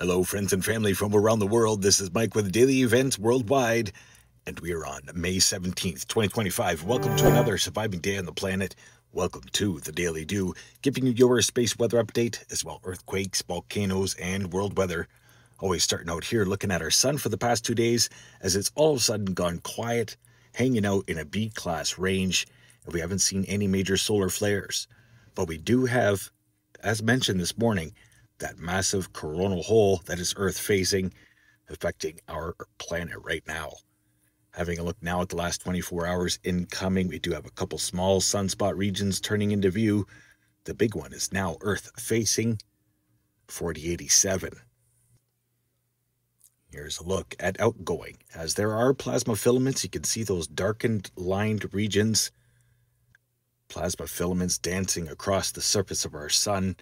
Hello, friends and family from around the world. This is Mike with Daily Events Worldwide, and we are on May 17th, 2025. Welcome to another surviving day on the planet. Welcome to the Daily Dew, giving you your space weather update, as well earthquakes, volcanoes, and world weather. Always starting out here looking at our sun for the past two days, as it's all of a sudden gone quiet, hanging out in a B class range, and we haven't seen any major solar flares. But we do have, as mentioned this morning, that massive coronal hole that is Earth facing, affecting our planet right now. Having a look now at the last 24 hours incoming, we do have a couple small sunspot regions turning into view. The big one is now Earth facing 4087. Here's a look at outgoing. As there are plasma filaments, you can see those darkened lined regions. Plasma filaments dancing across the surface of our sun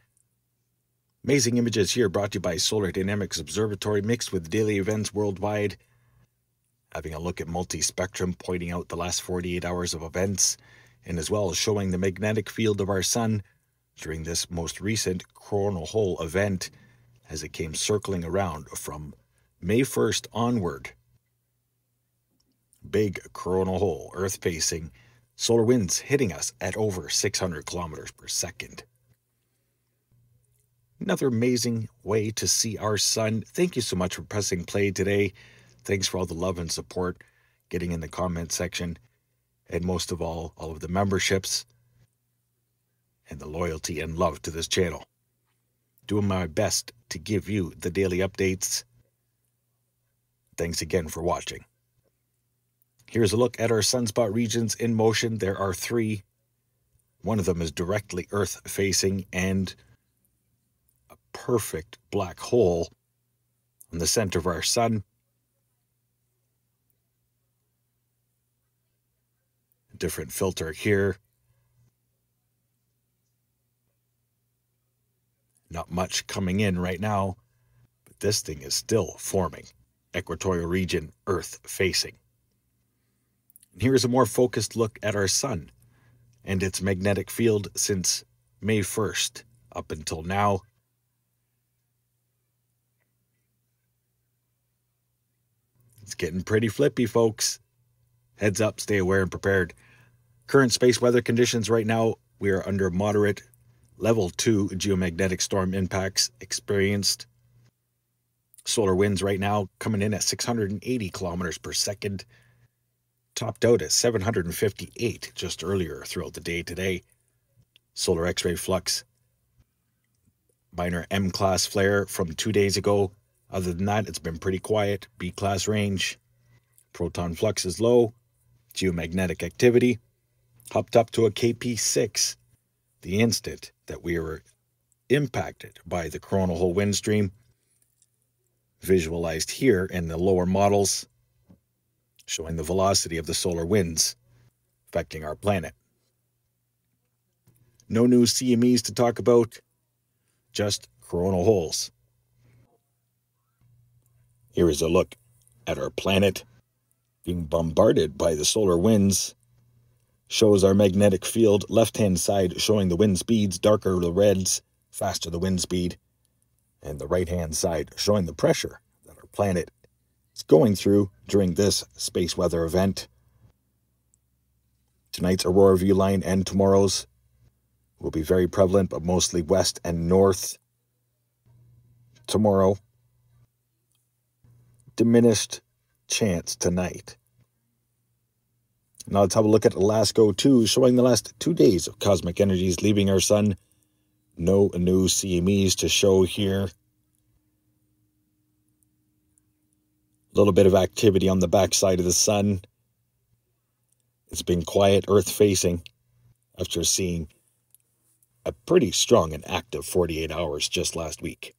Amazing images here brought to you by Solar Dynamics Observatory mixed with daily events worldwide. Having a look at multi-spectrum pointing out the last 48 hours of events and as well as showing the magnetic field of our sun during this most recent coronal hole event as it came circling around from May 1st onward. Big coronal hole, Earth facing, solar winds hitting us at over 600 kilometers per second. Another amazing way to see our sun. Thank you so much for pressing play today. Thanks for all the love and support, getting in the comment section, and most of all, all of the memberships and the loyalty and love to this channel. Doing my best to give you the daily updates. Thanks again for watching. Here's a look at our sunspot regions in motion. There are three. One of them is directly Earth facing and perfect black hole in the center of our sun. Different filter here. Not much coming in right now, but this thing is still forming. Equatorial region, Earth facing. And here's a more focused look at our sun and its magnetic field since May 1st up until now. It's getting pretty flippy, folks. Heads up, stay aware and prepared. Current space weather conditions right now, we are under moderate level 2 geomagnetic storm impacts experienced. Solar winds right now coming in at 680 kilometers per second. Topped out at 758 just earlier throughout the day today. Solar X ray flux. Minor M class flare from two days ago other than that, it's been pretty quiet. B class range. Proton flux is low. Geomagnetic activity hopped up to a KP6 the instant that we were impacted by the coronal hole wind stream. Visualized here in the lower models, showing the velocity of the solar winds affecting our planet. No new CMEs to talk about, just coronal holes. Here is a look at our planet being bombarded by the solar winds. Shows our magnetic field, left hand side showing the wind speeds, darker the reds, faster the wind speed, and the right hand side showing the pressure that our planet is going through during this space weather event. Tonight's aurora view line and tomorrow's will be very prevalent, but mostly west and north. Tomorrow, diminished chance tonight. Now let's have a look at LASCO 2, showing the last two days of cosmic energies leaving our sun. No new CMEs to show here. A little bit of activity on the backside of the sun. It's been quiet, Earth facing, after seeing a pretty strong and active 48 hours just last week.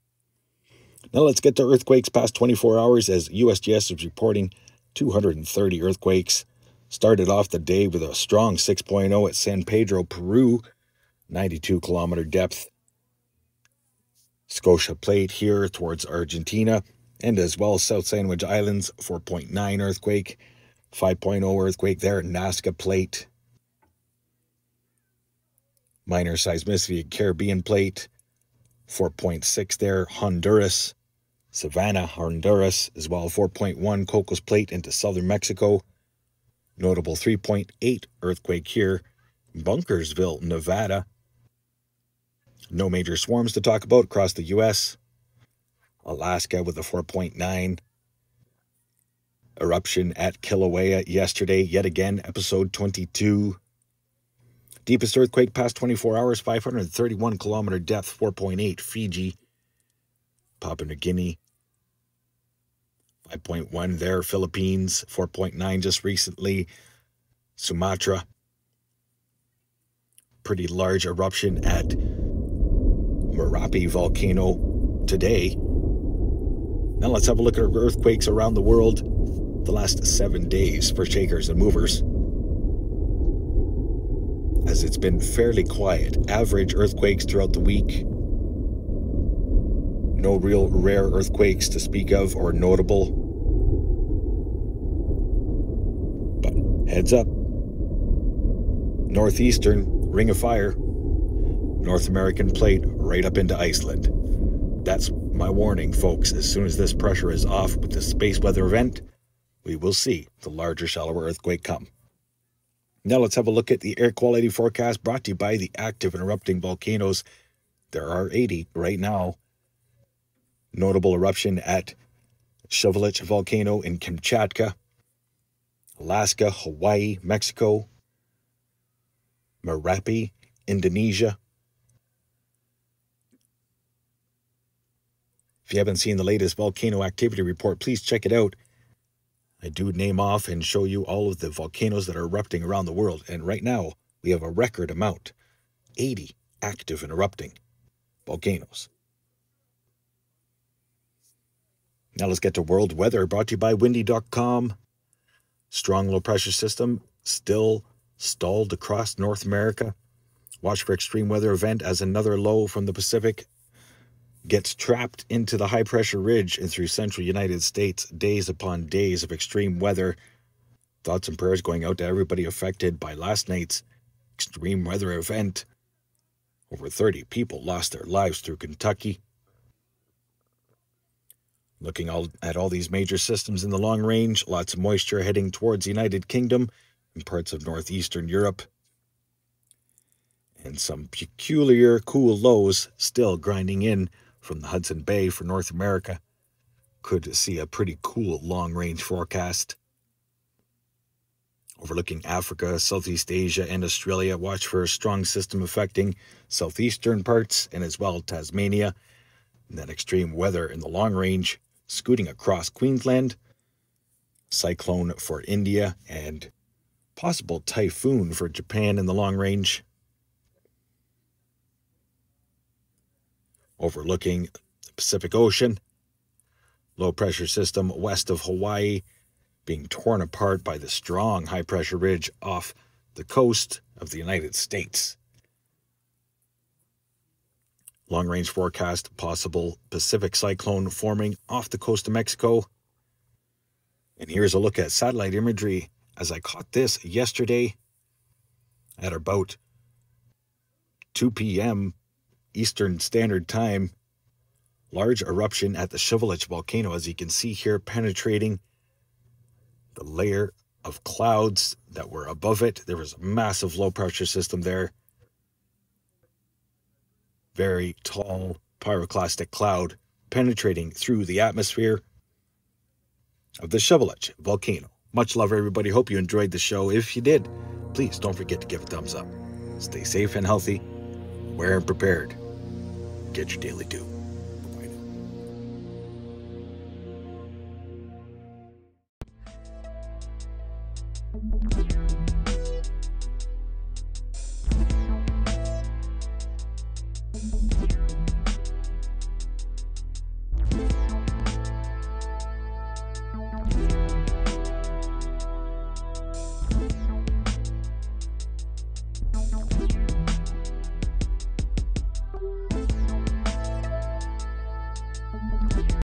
Now let's get to earthquakes past 24 hours as USGS is reporting 230 earthquakes. Started off the day with a strong 6.0 at San Pedro, Peru, 92 kilometer depth. Scotia Plate here towards Argentina, and as well South Sandwich Islands, 4.9 earthquake, 5.0 earthquake there, at Nazca Plate. Minor seismicity Caribbean Plate, 4.6 there, Honduras, Savannah, Honduras, as well 4.1 Cocos Plate into southern Mexico. Notable 3.8 earthquake here. Bunkersville, Nevada. No major swarms to talk about across the U.S. Alaska with a 4.9 eruption at Kilauea yesterday, yet again, episode 22. Deepest earthquake past 24 hours, 531 kilometer depth, 4.8, Fiji, Papua New Guinea, 5.1 there, Philippines, 4.9 just recently, Sumatra, pretty large eruption at Merapi volcano today. Now let's have a look at earthquakes around the world the last seven days for shakers and movers. It's been fairly quiet, average earthquakes throughout the week. No real rare earthquakes to speak of or notable. But heads up. Northeastern, Ring of Fire. North American plate right up into Iceland. That's my warning, folks. As soon as this pressure is off with the space weather event, we will see the larger, shallower earthquake come. Now let's have a look at the air quality forecast brought to you by the active and erupting volcanoes. There are 80 right now. Notable eruption at Shiveluch volcano in Kamchatka, Alaska, Hawaii, Mexico, Merapi, Indonesia, If you haven't seen the latest volcano activity report, please check it out. I do name off and show you all of the volcanoes that are erupting around the world. And right now, we have a record amount 80 active and erupting volcanoes. Now let's get to world weather brought to you by windy.com. Strong low pressure system still stalled across North America. Watch for extreme weather event as another low from the Pacific gets trapped into the high pressure ridge and through central United States, days upon days of extreme weather. Thoughts and prayers going out to everybody affected by last night's extreme weather event. Over 30 people lost their lives through Kentucky. Looking all, at all these major systems in the long range, lots of moisture heading towards the United Kingdom and parts of northeastern Europe and some peculiar cool lows still grinding in from the Hudson Bay for North America could see a pretty cool long range forecast. Overlooking Africa, Southeast Asia, and Australia, watch for a strong system affecting southeastern parts and as well Tasmania. And then extreme weather in the long range, scooting across Queensland, cyclone for India, and possible typhoon for Japan in the long range. Overlooking the Pacific Ocean. Low pressure system west of Hawaii being torn apart by the strong high pressure ridge off the coast of the United States. Long range forecast possible Pacific cyclone forming off the coast of Mexico. And here's a look at satellite imagery as I caught this yesterday at about 2 p.m. Eastern Standard Time. Large eruption at the Shiveluch volcano, as you can see here, penetrating the layer of clouds that were above it. There was a massive low pressure system there. Very tall pyroclastic cloud penetrating through the atmosphere of the Shiveluch volcano. Much love, everybody. Hope you enjoyed the show. If you did, please don't forget to give a thumbs up. Stay safe and healthy. And prepared. Get your daily dew.